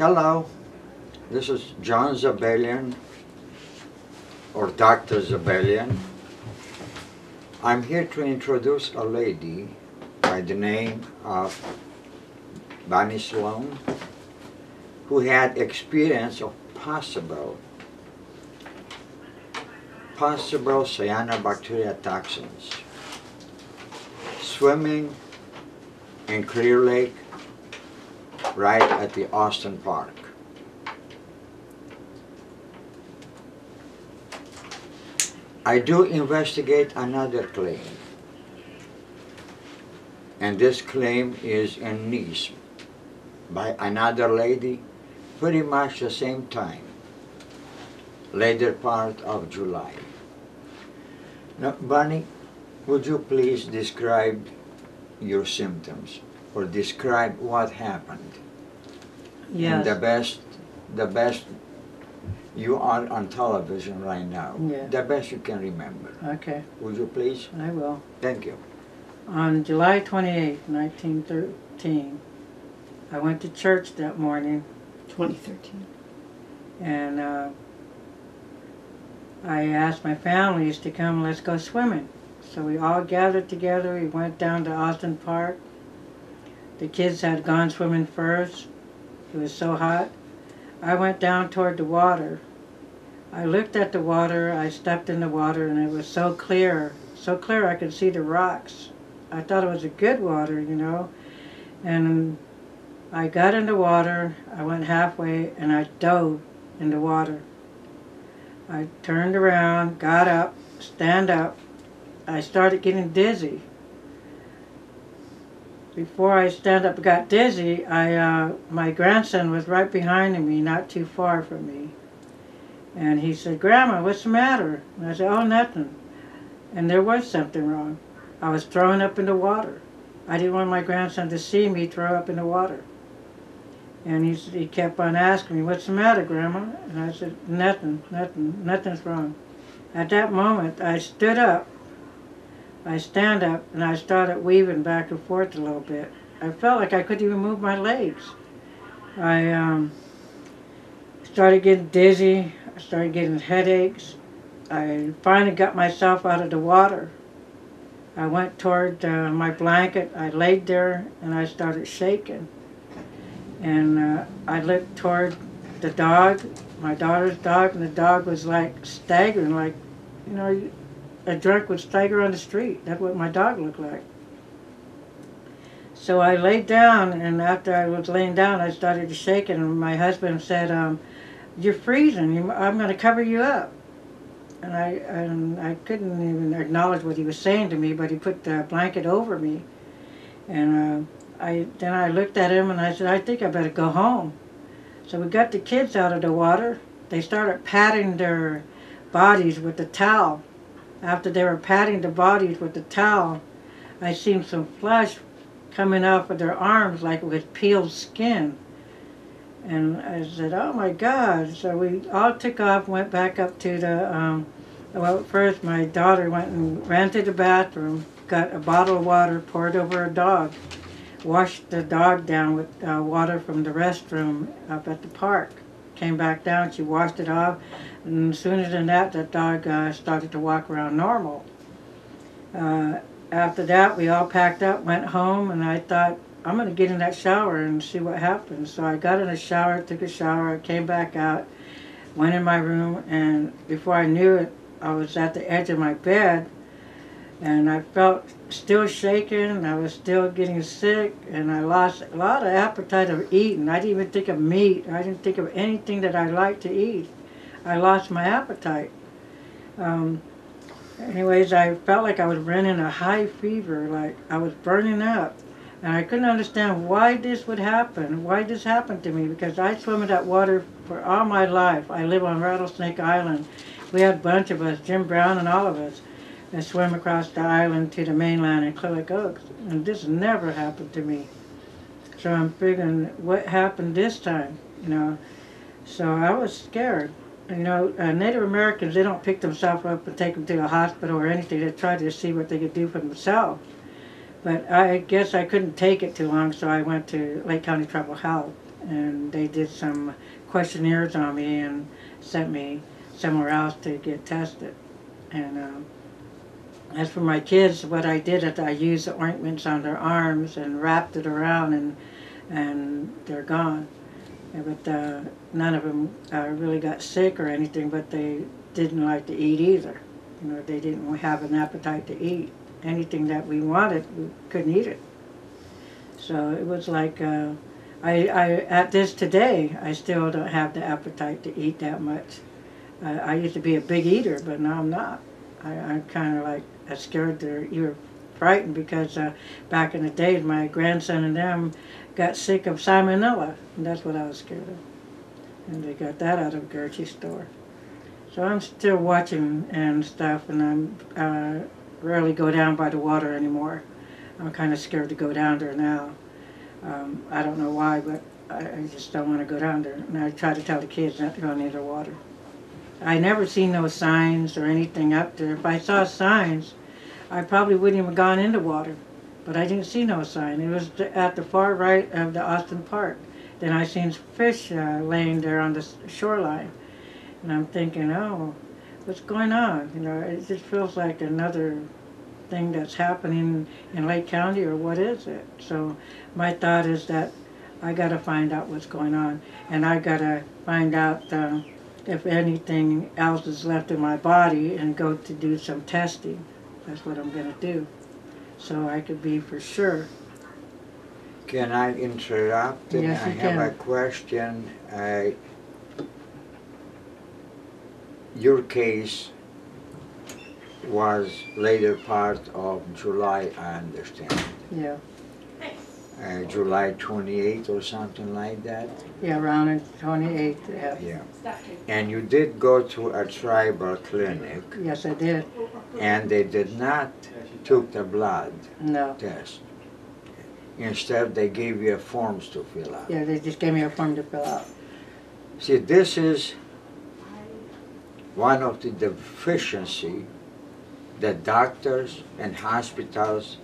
Hello, this is John Zebelean, or Dr. Zebelean. I'm here to introduce a lady by the name of Bonnie Sloan, who had experience of possible, possible cyanobacteria toxins. Swimming in Clear Lake right at the Austin Park. I do investigate another claim. And this claim is in Nice by another lady pretty much the same time, later part of July. Now, Bunny, would you please describe your symptoms or describe what happened? Yes. And the best, the best, you are on television right now. Yeah. The best you can remember. Okay, Would you please? I will. Thank you. On July 28, 1913, I went to church that morning 2013. and uh, I asked my families to come, let's go swimming. So we all gathered together. We went down to Austin Park. The kids had gone swimming first. It was so hot. I went down toward the water. I looked at the water. I stepped in the water, and it was so clear, so clear I could see the rocks. I thought it was a good water, you know. And I got in the water. I went halfway, and I dove in the water. I turned around, got up, stand up. I started getting dizzy. Before I stand up got dizzy, I uh, my grandson was right behind me, not too far from me. And he said, Grandma, what's the matter? And I said, Oh, nothing. And there was something wrong. I was throwing up in the water. I didn't want my grandson to see me throw up in the water. And he, he kept on asking me, What's the matter, Grandma? And I said, Nothing, nothing, nothing's wrong. At that moment, I stood up. I stand up and I started weaving back and forth a little bit. I felt like I couldn't even move my legs. I um, started getting dizzy. I started getting headaches. I finally got myself out of the water. I went toward uh, my blanket. I laid there and I started shaking. And uh, I looked toward the dog, my daughter's dog, and the dog was like staggering, like, you know, a drunk would stagger on the street. That's what my dog looked like. So I laid down, and after I was laying down, I started to shake, and my husband said, um, "You're freezing. I'm going to cover you up." And I and I couldn't even acknowledge what he was saying to me, but he put the blanket over me, and uh, I then I looked at him and I said, "I think I better go home." So we got the kids out of the water. They started patting their bodies with the towel. After they were patting the bodies with the towel, I seen some flesh coming off of their arms like with peeled skin. And I said, oh my God. So we all took off, went back up to the, um, well, first my daughter went and ran to the bathroom, got a bottle of water, poured over a dog, washed the dog down with uh, water from the restroom up at the park. Came back down, she washed it off, and sooner than that, that dog uh, started to walk around normal. Uh, after that, we all packed up, went home, and I thought, I'm going to get in that shower and see what happens. So I got in the shower, took a shower, came back out, went in my room, and before I knew it, I was at the edge of my bed, and I felt still shaking, and I was still getting sick, and I lost a lot of appetite of eating. I didn't even think of meat. I didn't think of anything that I liked to eat. I lost my appetite. Um, anyways, I felt like I was running a high fever, like I was burning up. And I couldn't understand why this would happen, why this happened to me, because I swim in that water for all my life. I live on Rattlesnake Island. We had a bunch of us, Jim Brown and all of us, that swim across the island to the mainland in Lake Oaks. And this never happened to me. So I'm figuring, what happened this time, you know? So I was scared. You know, uh, Native Americans, they don't pick themselves up and take them to a hospital or anything. They try to see what they could do for themselves. But I guess I couldn't take it too long, so I went to Lake County Tribal Health. and they did some questionnaires on me and sent me somewhere else to get tested. And um, as for my kids, what I did is I used the ointments on their arms and wrapped it around, and and they're gone. But uh, none of them uh, really got sick or anything, but they didn't like to eat either. You know, they didn't have an appetite to eat. Anything that we wanted, we couldn't eat it. So it was like, uh, I, I, at this today, I still don't have the appetite to eat that much. I, I used to be a big eater, but now I'm not. I, I'm kind of like uh, scared to, you're frightened because uh, back in the days, my grandson and them got sick of salmonella, and that's what I was scared of. And they got that out of Gertie's store. So I'm still watching and stuff, and I'm uh, rarely go down by the water anymore. I'm kind of scared to go down there now. Um, I don't know why, but I, I just don't want to go down there. And I try to tell the kids not to go near the water. I never seen no signs or anything up there. If I saw signs, I probably wouldn't have gone into water. But I didn't see no sign. It was at the far right of the Austin Park. Then I seen fish uh, laying there on the shoreline. And I'm thinking, oh, what's going on? You know, it just feels like another thing that's happening in Lake County, or what is it? So my thought is that I got to find out what's going on, and I got to find out uh, if anything else is left in my body, and go to do some testing. That's what I'm going to do, so I could be for sure. Can I interrupt? Yes, I you have can. a question. Uh, your case was later part of July, I understand. Yeah, Uh, July 28th or something like that. yeah, around the 28th. Yeah. Yeah. And you did go to a tribal clinic, Yes, I did. and they did not took the blood No. test. Instead, they gave you a forms to fill out. Yeah, they just gave me a form to fill out. See, this is one of the deficiency that doctors and hospitals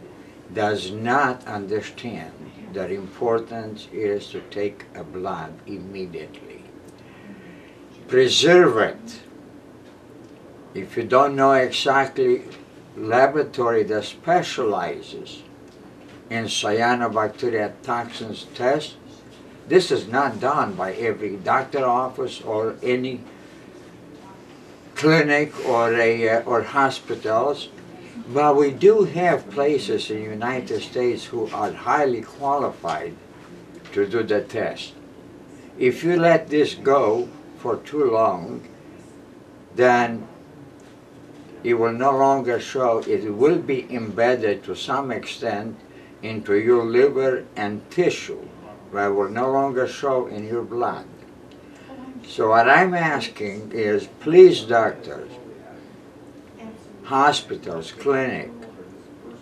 does not understand that importance is to take a blood immediately. Preserve it. If you don't know exactly laboratory that specializes in cyanobacteria toxins test, this is not done by every doctor office or any clinic or a uh, or hospitals, but we do have places in the United States who are highly qualified to do the test. If you let this go for too long, then it will no longer show, it will be embedded to some extent into your liver and tissue but will no longer show in your blood. So what I'm asking is, please doctors, hospitals, clinic,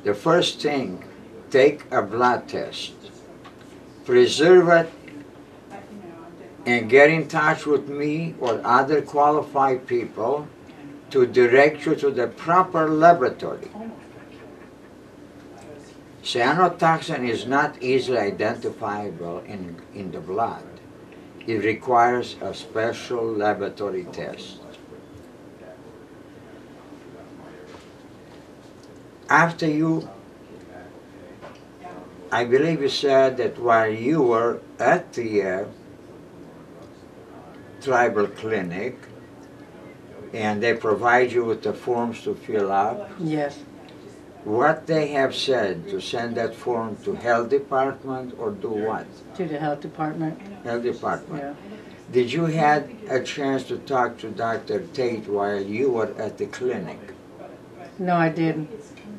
the first thing, take a blood test. Preserve it and get in touch with me or other qualified people to direct you to the proper laboratory. Cyanotoxin is not easily identifiable in, in the blood. It requires a special laboratory test. After you, I believe you said that while you were at the uh, tribal clinic, and they provide you with the forms to fill out, Yes. what they have said to send that form to health department or do what? To the health department. Health department. Yeah. Did you had a chance to talk to Dr. Tait while you were at the clinic? No, I didn't.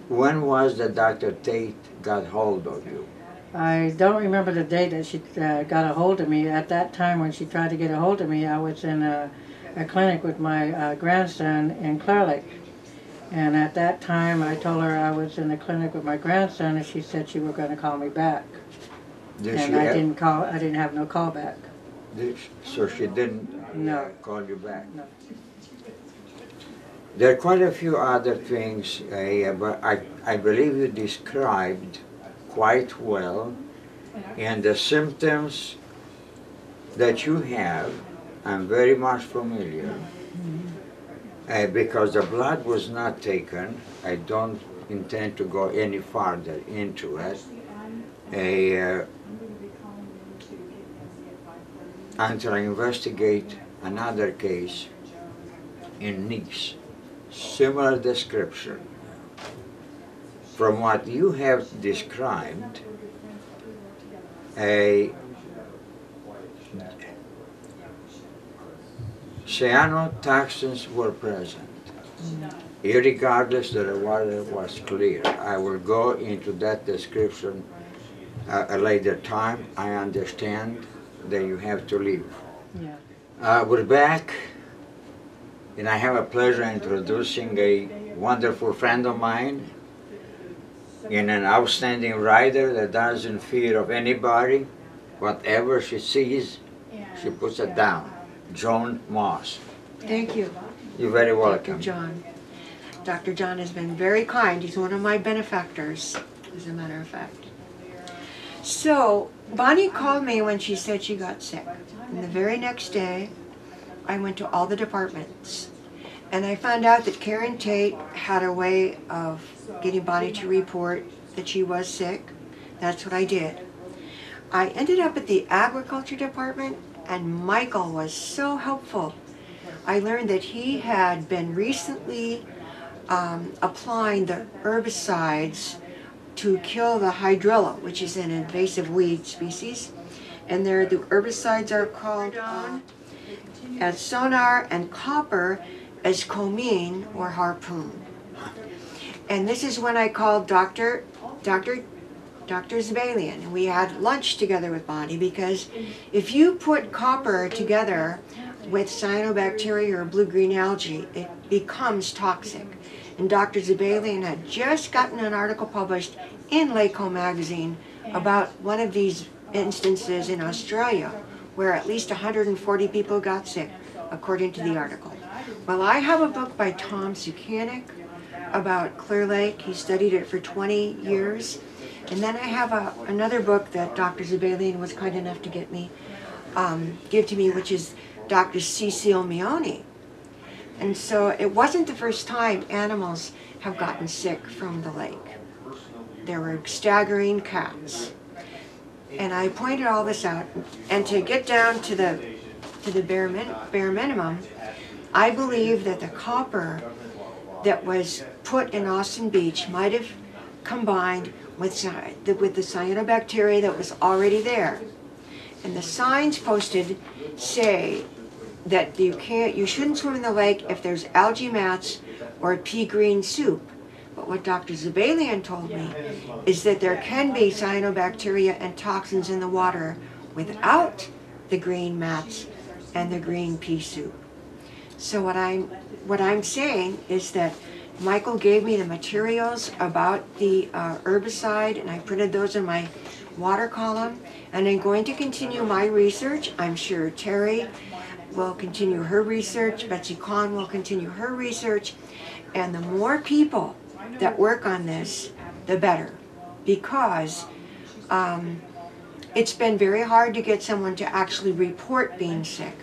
When was that Dr. Tait got hold of you? I don't remember the day that she uh, got a hold of me. At that time, when she tried to get a hold of me, I was in a, a clinic with my uh, grandson in Clear Lake. And at that time, I told her I was in the clinic with my grandson, and she said she was going to call me back. Did and I have- didn't call. I didn't have no call back. did she- so she didn't No. call you back? No. There are quite a few other things, uh, but I, I believe you described quite well, and the symptoms that you have, I'm very much familiar. Uh, because the blood was not taken, I don't intend to go any farther into it. Uh, until I investigate another case in Nice. Similar description. From what you have described, a cyanotoxins were present. Irregardless that the water was clear. I will go into that description uh, a later time. I understand that you have to leave. Yeah. Uh, we're back, and I have a pleasure introducing a wonderful friend of mine and an outstanding writer that doesn't fear of anybody. Whatever she sees, she puts it down. Joan Moss. Thank you, You're very Dr. welcome. John. Dr. John has been very kind. He's one of my benefactors, as a matter of fact. So, Bonnie called me when she said she got sick. And the very next day, I went to all the departments. And I found out that Karen Tait had a way of getting Bonnie to report that she was sick. That's what I did. I ended up at the agriculture department, and Michael was so helpful. I learned that he had been recently um, applying the herbicides to kill the hydrilla, which is an invasive weed species. And there, the herbicides are called uh, as sonar and copper as Komeen or harpoon. And this is when I called Dr. Dr. Dr. Zebelean, and we had lunch together with Bonnie because if you put copper together with cyanobacteria or blue-green algae, it becomes toxic. And Dr. Zebelean had just gotten an article published in Laco magazine about one of these instances in Australia where at least 140 people got sick, according to the article. Well, I have a book by Tom Suchanek about Clear Lake. He studied it for 20 years. And then I have a, another book that Dr. Zebelean was kind enough to get me, um, give to me, which is Dr. Cecile Mioni. And so it wasn't the first time animals have gotten sick from the lake. There were staggering cats. And I pointed all this out. And to get down to the to the bare, min, bare minimum, I believe that the copper that was put in Austin Beach might have combined with, the- with the cyanobacteria that was already there. And the signs posted say that you can't, you shouldn't swim in the lake if there's algae mats or pea green soup. But what Dr. Zebelean told me is that there can be cyanobacteria and toxins in the water without the green mats and the green pea soup. So what I'm what I'm saying is that Michael gave me the materials about the uh, herbicide, and I printed those in my water column. And I'm going to continue my research. I'm sure Terry will continue her research. Betsy Kahn will continue her research. And the more people that work on this, the better, because um, it's been very hard to get someone to actually report being sick.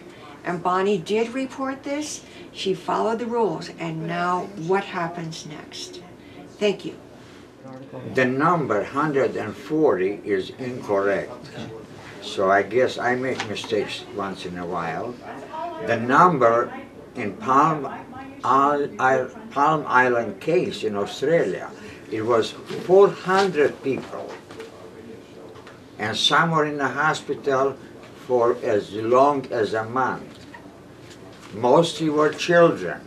And Bonnie did report this. She followed the rules. And now what happens next? Thank you. The number 140 is incorrect. So I guess I make mistakes once in a while. The number in Palm, Palm Island case in Australia, it was 400 people. And some were in the hospital for as long as a month. Mostly were children.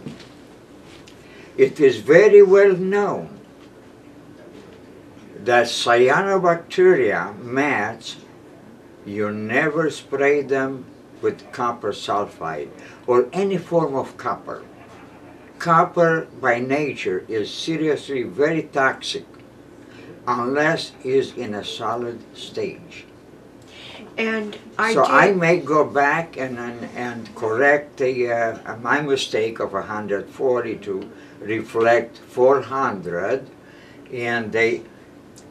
It is very well known that cyanobacteria mats, you never spray them with copper sulfide or any form of copper. Copper by nature is seriously very toxic unless is in a solid stage. And I so. I may go back and and, and correct the, uh, my mistake of 140 to reflect 400, and they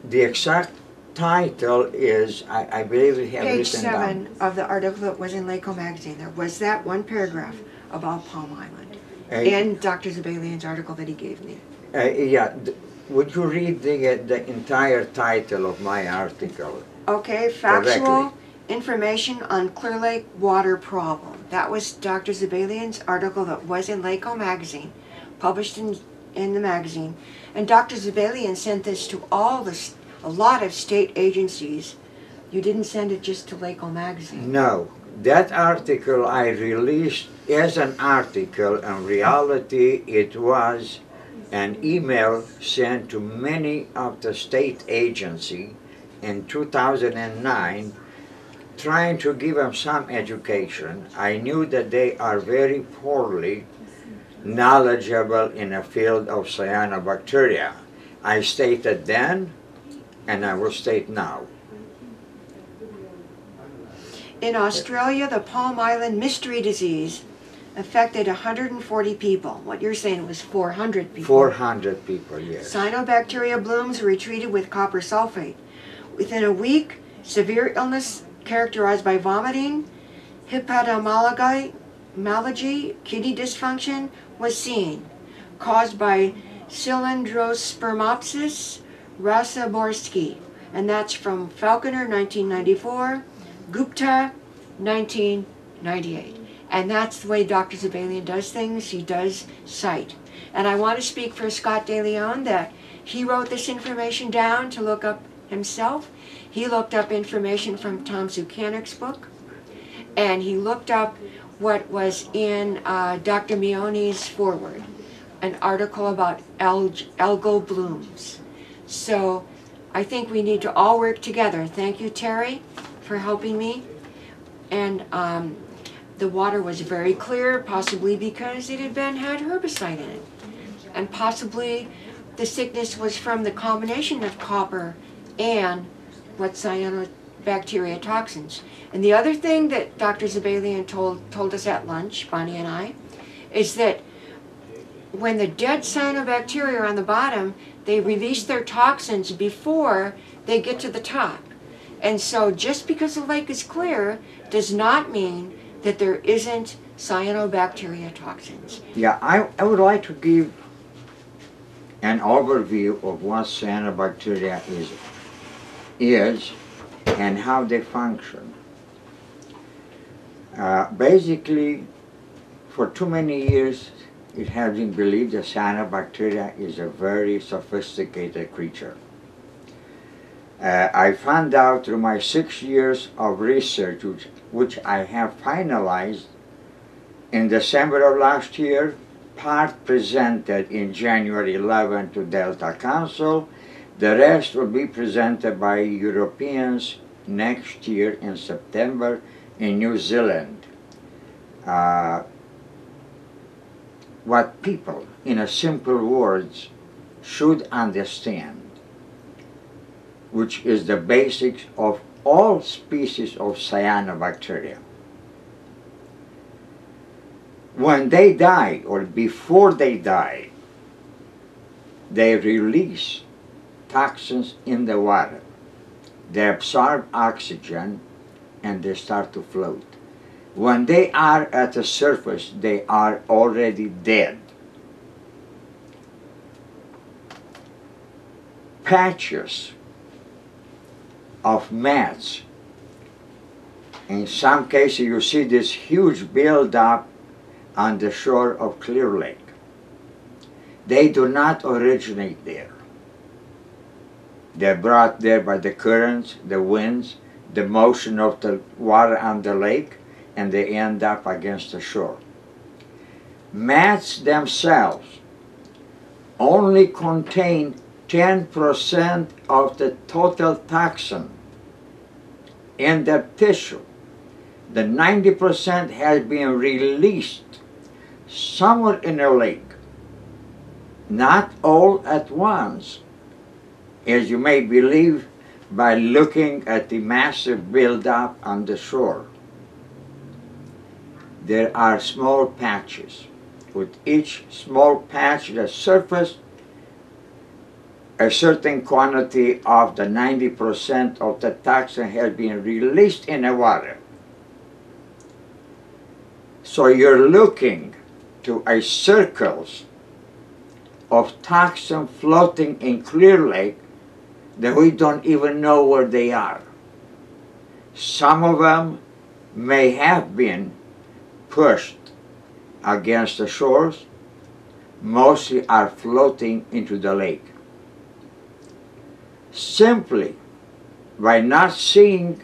the exact title is, I, I believe we have Page written down. seven of the article that was in Lako magazine, there was that one paragraph about Palm Island. In Dr. Zebelean's article that he gave me. Uh, yeah, would you read the, uh, the entire title of my article? Okay, factual Correctly. information on Clear Lake water problem. That was Dr. Zebelean's article that was in Lako magazine, published in, in the magazine. And Dr. Zebelean sent this to all the, a lot of state agencies. You didn't send it just to Lako magazine. No, that article I released as an article. In reality, it was an email sent to many of the state agency in 2009 trying to give them some education. I knew that they are very poorly knowledgeable in the field of cyanobacteria. I stated then, and I will state now. In Australia, the Palm Island mystery disease affected 140 people. What you're saying was 400 people. 400 people, yes. Cyanobacteria blooms were treated with copper sulfate. Within a week, severe illness characterized by vomiting, hepatomegaly, kidney dysfunction was seen, caused by Cylindrospermopsis raciborskii, and that's from Falconer 1994, Gupta 1998. And that's the way Dr. Zebelean does things. He does cite. And I want to speak for Scott De Leon that he wrote this information down to look up himself. He looked up information from Tom Suchanek's book. And he looked up what was in uh, Dr. Mioni's foreword, an article about alg- algal blooms. So I think we need to all work together. Thank you, Terry, for helping me. And um, the water was very clear, possibly because it had been had herbicide in it. And possibly the sickness was from the combination of copper and what cyanobacteria toxins. And the other thing that Dr. Zebelean told told us at lunch, Bonnie and I, is that when the dead cyanobacteria are on the bottom, they release their toxins before they get to the top. And so just because the lake is clear does not mean that there isn't cyanobacteria toxins. Yeah, I, I would like to give an overview of what cyanobacteria is, is and how they function. Uh, basically, for too many years, it has been believed that cyanobacteria is a very sophisticated creature. Uh, I found out through my six years of research, which, which I have finalized in December of last year, part presented in January 11 to Delta Council. The rest will be presented by Europeans next year in September in New Zealand. Uh, what people, in a simple words, should understand, which is the basics of all species of cyanobacteria when they die or before they die, they release toxins in the water. They absorb oxygen and they start to float. When they are at the surface, they are already dead. Patches of mats. In some cases, you see this huge buildup on the shore of Clear Lake. They do not originate there. They're brought there by the currents, the winds, the motion of the water on the lake, and they end up against the shore. Mats themselves only contain 10% of the total toxin in the tissue. The 90% has been released somewhere in the lake, not all at once, as you may believe by looking at the massive buildup on the shore. There are small patches. With each small patch, the surface a certain quantity of the 90% of the toxin has been released in the water. So you're looking to a circles of toxin floating in Clear Lake that we don't even know where they are. Some of them may have been pushed against the shores, mostly are floating into the lake. Simply by not seeing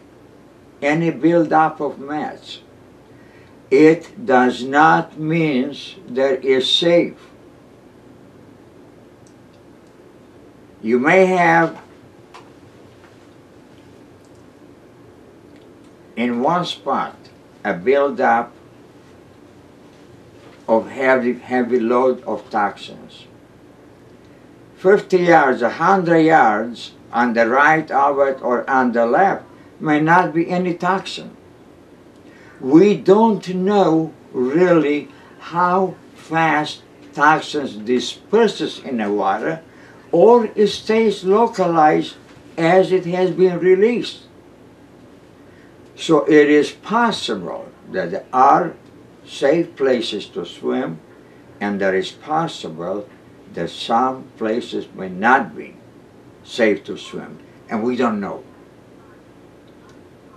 any buildup of mass, it does not mean that it's safe. You may have in one spot a buildup of heavy, heavy load of toxins. 50 yards, 100 yards on the right of it or on the left may not be any toxin. We don't know really how fast toxins disperses in the water or it stays localized as it has been released. So it is possible that there are safe places to swim and there is possible that some places may not be safe to swim and we don't know.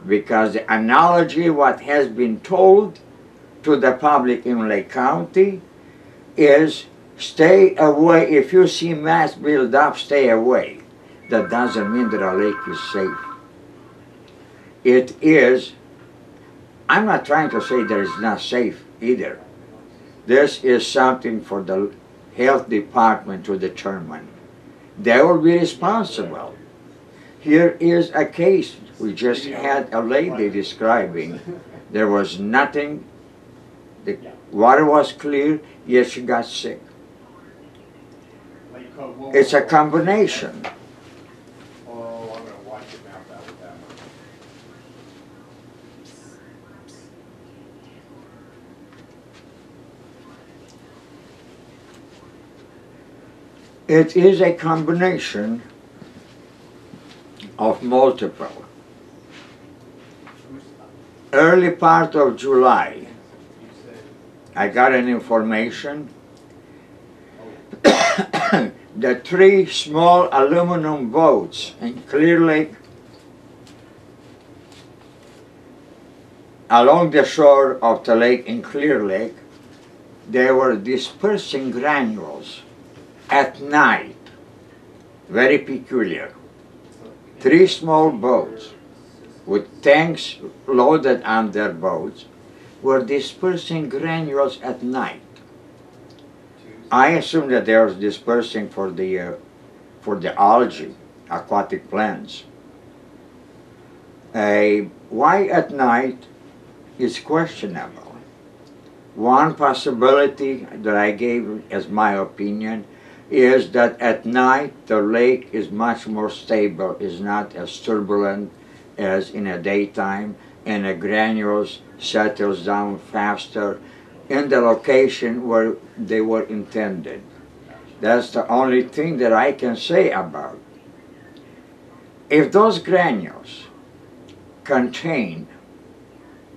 Because the analogy what has been told to the public in Lake County is stay away if you see mass build up stay away. That doesn't mean that a lake is safe. It is I'm not trying to say that it's not safe either. This is something for the health department to determine they will be responsible here is a case we just had a lady describing. There was nothing. The water was clear yet she got sick. It's a combination Oh, I'm gonna watch it now, that with that one. It is a combination of multiple. Early part of july I got an information that three small aluminum boats in Clear Lake along the shore of the lake in Clear Lake they were dispersing granules at night very peculiar three small boats with tanks loaded on their boats were dispersing granules at night. I assume that they are dispersing for the uh, for the algae, aquatic plants. Uh, why at night is questionable. One possibility that I gave as my opinion is that at night the lake is much more stable, is not as turbulent as in a daytime, and the granules settles down faster in the location where they were intended. That's the only thing that I can say about. If those granules contain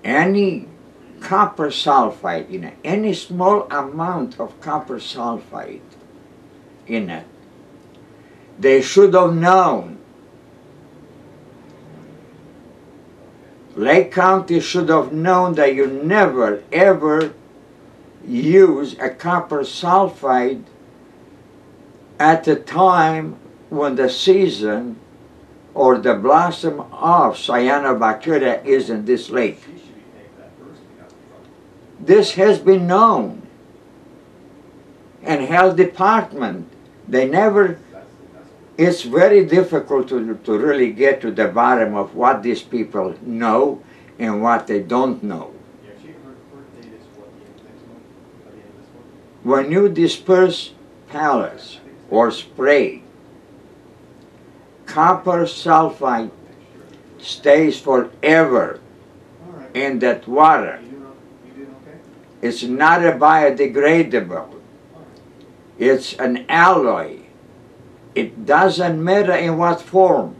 any copper sulfide in it, any small amount of copper sulfide in it, they should have known Lake County should have known that you never ever use a copper sulfide at the time when the season or the blossom of cyanobacteria is in this lake. This has been known. And health department, they never it's very difficult to, to really get to the bottom of what these people know and what they don't know. yeah, she, her, her date is what, the end of next month, by the end of this month? When you disperse pellets or spray, copper sulfide stays forever in that water. You doing, o- you doing okay? It's not a biodegradable. It's an alloy. it doesn't matter in what form,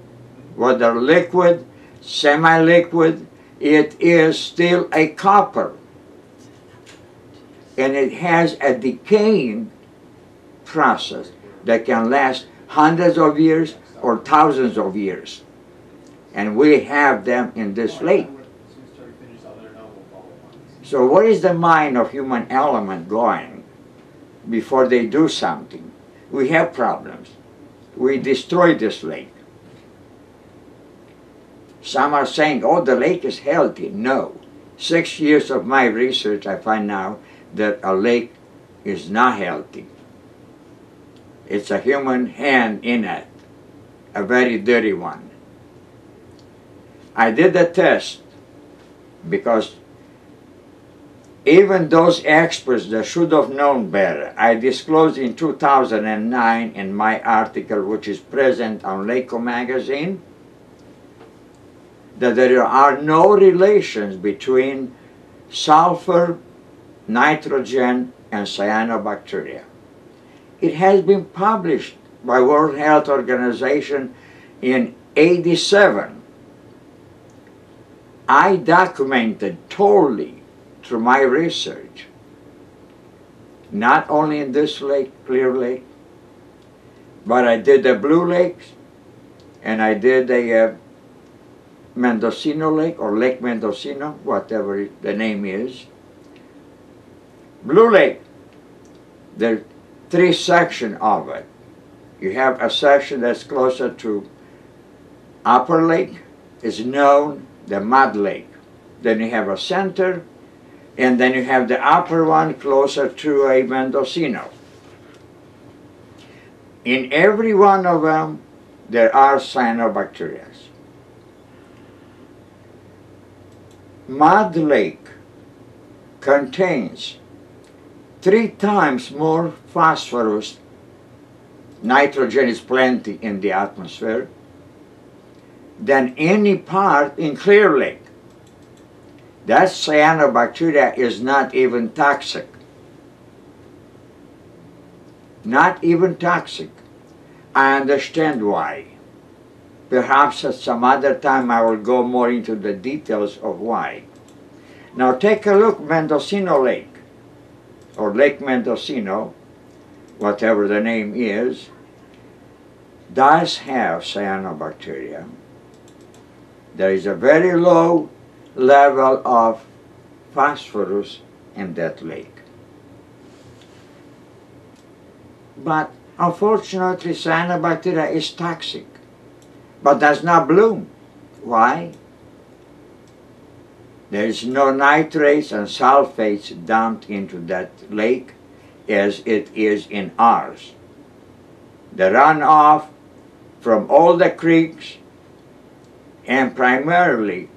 whether liquid, semi-liquid, it is still a copper. And it has a decaying process that can last hundreds of years or thousands of years. And we have them in this lake. As soon as Terry finishes out there, now we'll follow on. So where is the mind of human element going before they do something? We have problems. We destroy this lake. Some are saying, oh, the lake is healthy. No. Six years of my research, I find now that a lake is not healthy. It's a human hand in it, a very dirty one. I did the test because even those experts that should have known better, I disclosed in 2009 in my article, which is present on Lako magazine, that there are no relations between sulfur, nitrogen, and cyanobacteria. It has been published by World Health Organization in 87. I documented totally through my research, not only in this lake, Clear Lake, but I did the Blue Lakes, and I did the uh, Mendocino Lake or Lake Mendocino, whatever the name is. Blue Lake, there are three sections of it. You have a section that's closer to Upper Lake, is known the Mud Lake. Then you have a center, and then you have the upper one closer to a Mendocino. In every one of them, there are cyanobacteria. Mud Lake contains three times more phosphorus, nitrogen is plenty in the atmosphere, than any part in Clear Lake. That cyanobacteria is not even toxic. Not even toxic. I understand why. Perhaps at some other time I will go more into the details of why. Now take a look Mendocino Lake, or Lake Mendocino, whatever the name is, does have cyanobacteria. There is a very low level of phosphorus in that lake. But unfortunately, cyanobacteria is toxic, but does not bloom. Why? There is no nitrates and sulfates dumped into that lake as it is in ours. The runoff from all the creeks and primarily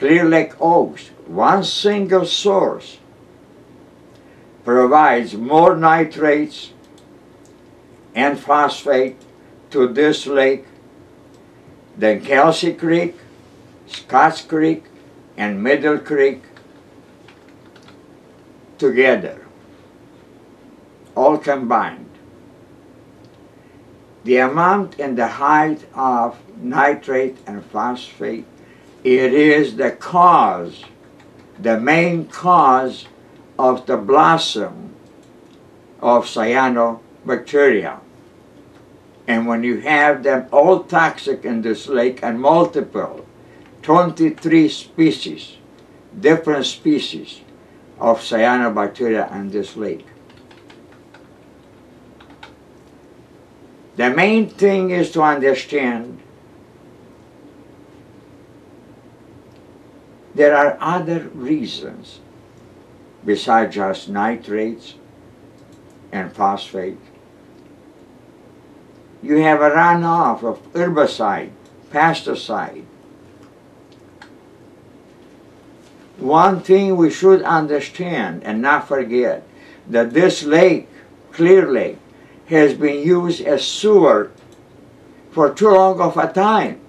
Clear Lake Oaks, one single source provides more nitrates and phosphate to this lake than Kelsey Creek, Scotts Creek, and Middle Creek together, all combined. The amount and the height of nitrate and phosphate, it is the cause, the main cause of the blossom of cyanobacteria. And when you have them all toxic in this lake and multiple, 23 species, different species of cyanobacteria in this lake. The main thing is to understand there are other reasons besides just nitrates and phosphate. You have a runoff of herbicide, pesticide. One thing we should understand and not forget that this lake, Clear Lake, has been used as sewer for too long of a time.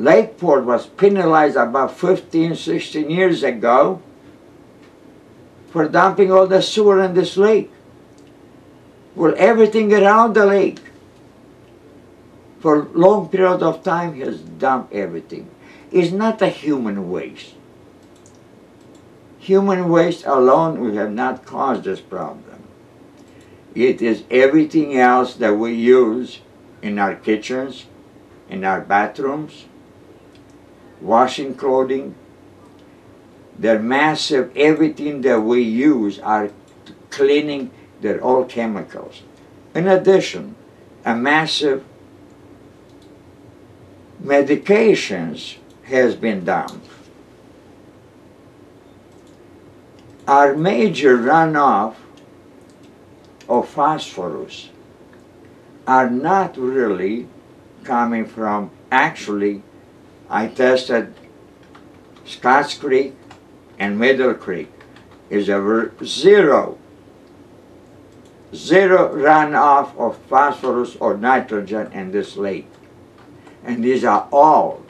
Lakeport was penalized about 15, 16 years ago for dumping all the sewer in this lake. Well, everything around the lake for long period of time has dumped everything. It's not a human waste. Human waste alone we have not caused this problem. It is everything else that we use in our kitchens, in our bathrooms, washing clothing. They're massive, everything that we use are cleaning, they're all chemicals. In addition, a massive medications has been dumped. Our major runoff of phosphorus are not really coming from, actually, I tested Scotts Creek and Middle Creek is a zero, zero runoff of phosphorus or nitrogen in this lake. And these are all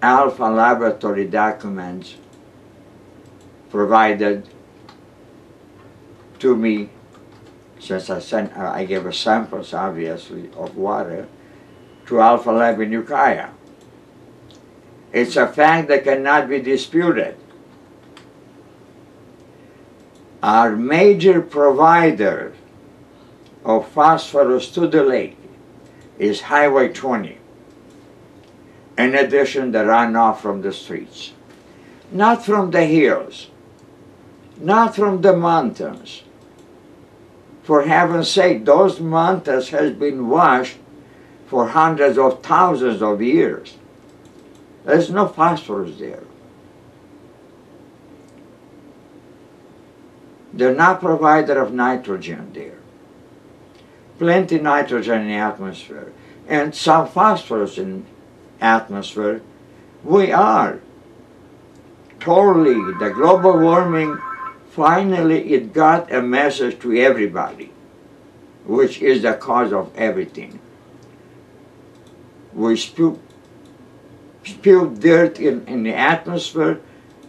Alpha Laboratory documents provided to me since I sent, I gave a samples obviously of water to Alpha Lab in Ukiah. It's a fact that cannot be disputed. Our major provider of phosphorus to the lake is Highway 20. In addition, the runoff from the streets. Not from the hills, not from the mountains. For heaven's sake, those mountains has been washed for hundreds of thousands of years. There's no phosphorus there. They're not provider of nitrogen there. Plenty nitrogen in the atmosphere and some phosphorus in atmosphere. We are totally, the global warming, finally it got a message to everybody, which is the cause of everything. We spew, spew dirt in, in the atmosphere,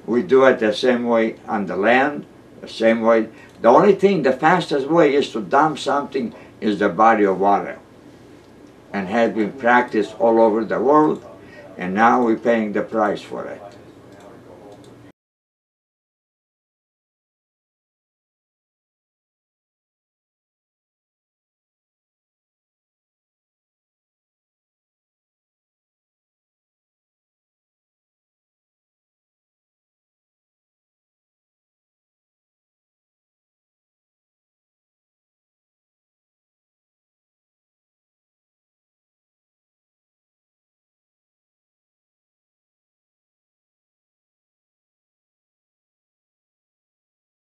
we do it the same way on the land, the same way. The only thing, the fastest way is to dump something is the body of water. And has been practiced all over the world, and now we're paying the price for it.